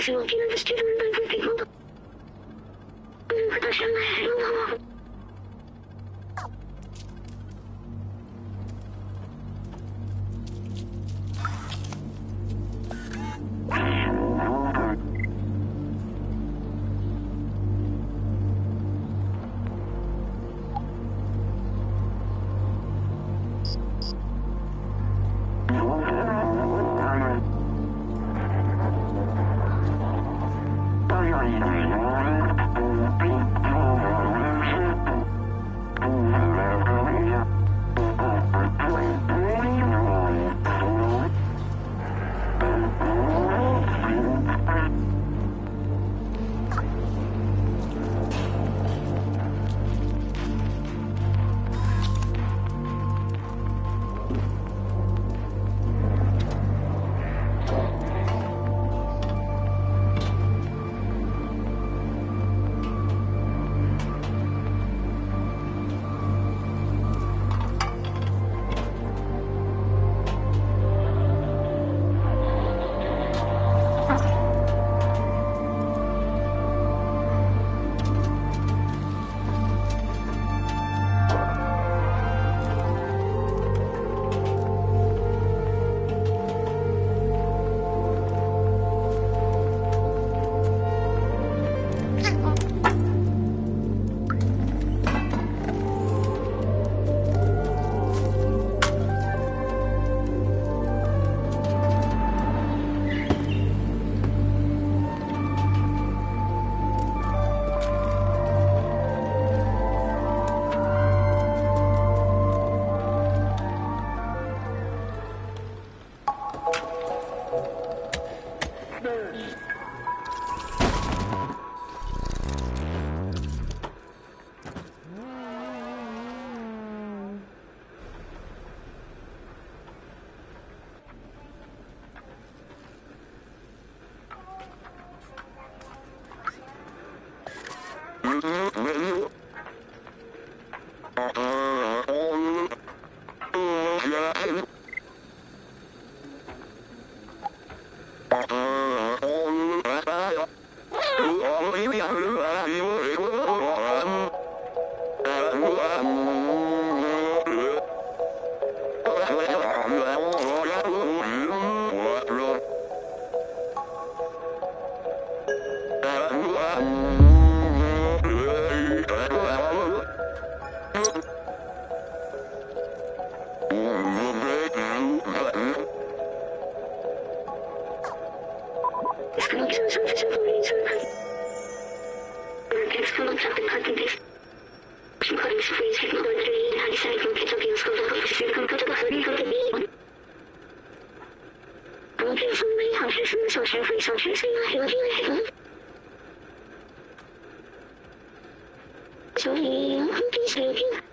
She will be understood and by good people. 小雨，阳光冰雪冰。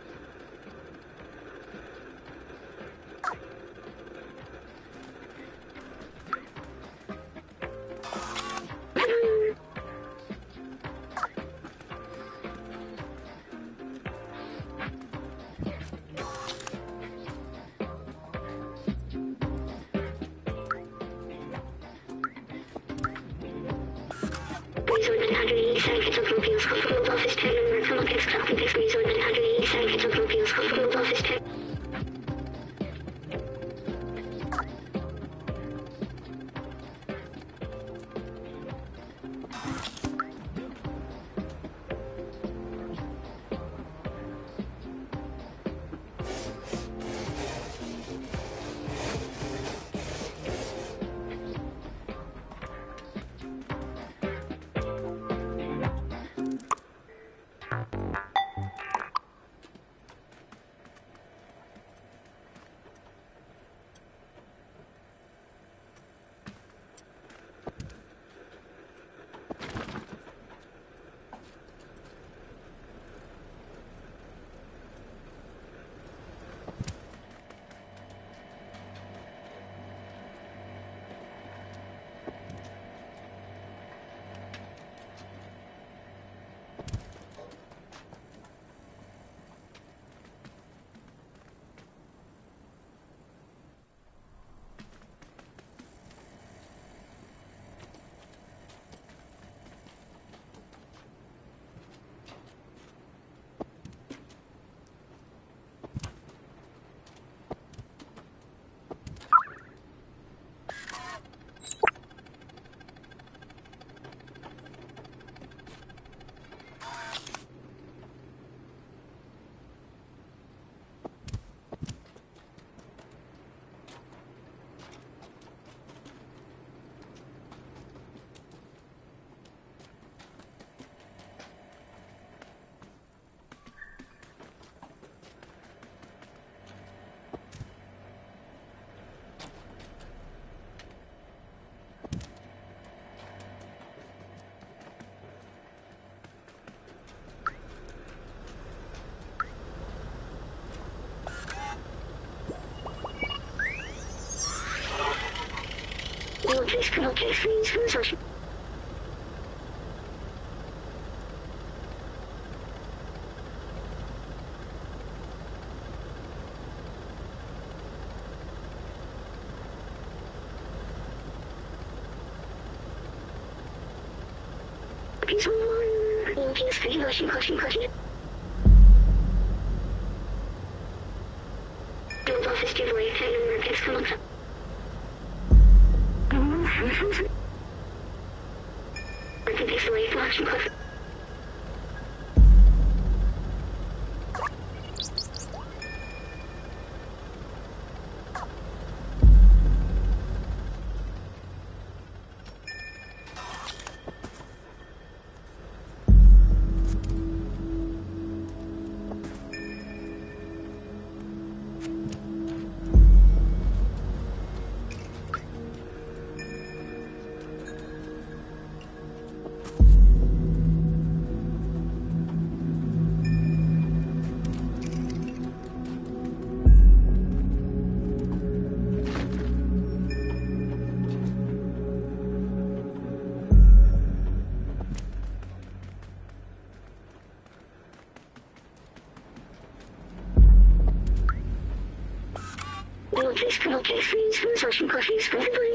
Face connect screens from social. Peace on one. Peace, peace, caution, caution, caution. Field office giveaway, phone number, please come on. Kisses, who's washing coffees from the?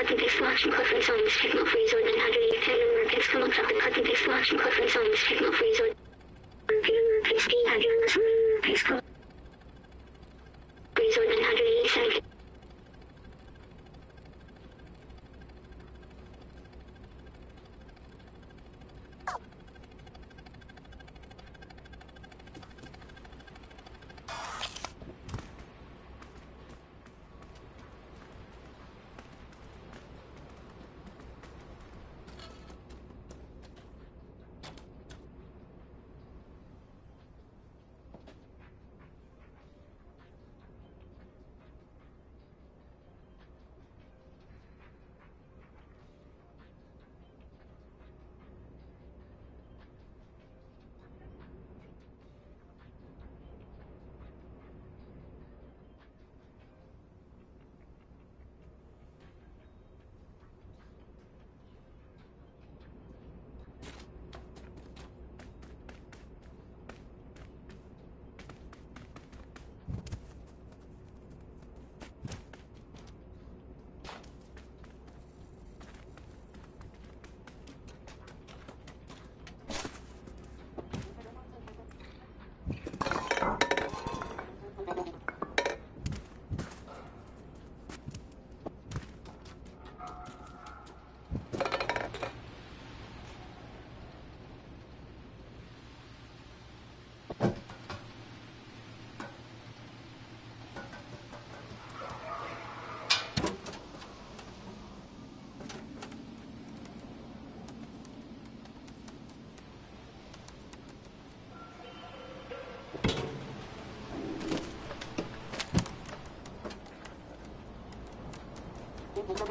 Katiplex Lakshmi Cliff Resorts Techno Free Resort and 108 Taylor Markets Kamakrak Katiplex Lakshmi Cliff Resorts Techno Free Resort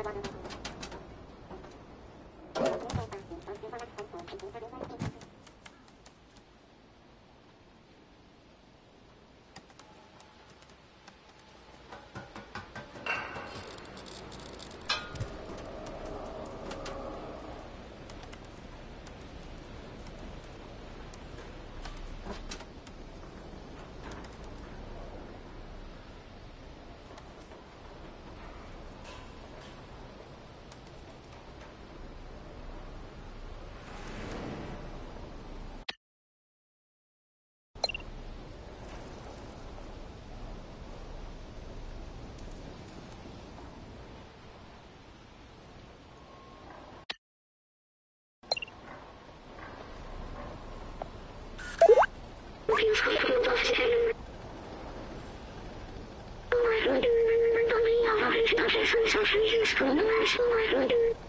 Thank you. Thank you.